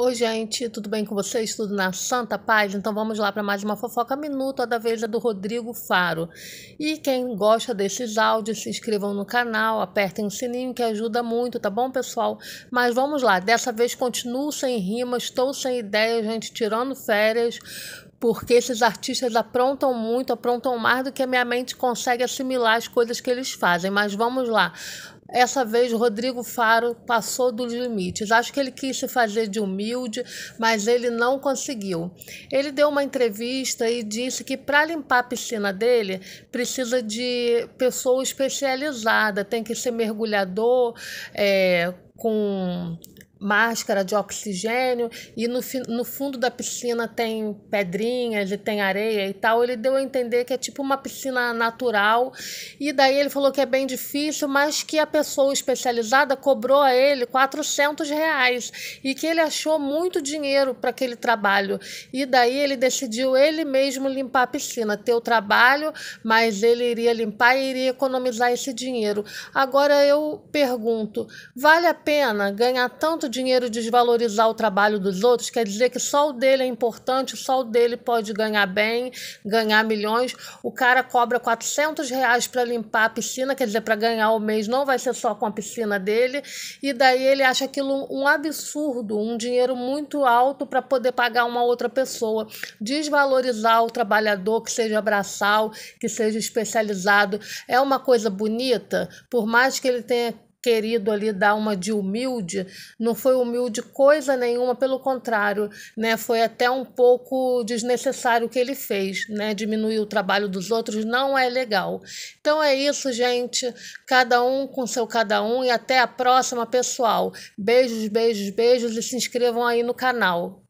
Oi, gente, tudo bem com vocês? Tudo na santa paz? Então vamos lá para mais uma fofoca minuto, a da vez é do Rodrigo Faro. E quem gosta desses áudios, se inscrevam no canal, apertem o sininho que ajuda muito, tá bom, pessoal? Mas vamos lá, dessa vez continuo sem rima, estou sem ideia, gente, tirando férias, porque esses artistas aprontam muito, aprontam mais do que a minha mente consegue assimilar as coisas que eles fazem. Mas vamos lá. Essa vez, Rodrigo Faro passou dos limites. Acho que ele quis se fazer de humilde, mas ele não conseguiu. Ele deu uma entrevista e disse que para limpar a piscina dele precisa de pessoa especializada, tem que ser mergulhador, é, com máscara de oxigênio e no, no fundo da piscina tem pedrinhas e tem areia e tal. Ele deu a entender que é tipo uma piscina natural e daí ele falou que é bem difícil, mas que a pessoa especializada cobrou a ele 400 reais e que ele achou muito dinheiro para aquele trabalho. E daí ele decidiu ele mesmo limpar a piscina, ter o trabalho, mas ele iria limpar e iria economizar esse dinheiro. Agora eu pergunto, vale a pena ganhar tanto dinheiro desvalorizar o trabalho dos outros, quer dizer que só o dele é importante, só o dele pode ganhar bem, ganhar milhões. O cara cobra 400 reais para limpar a piscina, quer dizer, para ganhar o mês não vai ser só com a piscina dele, e daí ele acha aquilo um absurdo, um dinheiro muito alto para poder pagar uma outra pessoa. Desvalorizar o trabalhador que seja braçal, que seja especializado, é uma coisa bonita, por mais que ele tenha querido ali dar uma de humilde, não foi humilde coisa nenhuma, pelo contrário, né? Foi até um pouco desnecessário o que ele fez, né? Diminuir o trabalho dos outros não é legal. Então é isso, gente. Cada um com seu cada um e até a próxima, pessoal. Beijos, beijos, beijos e se inscrevam aí no canal.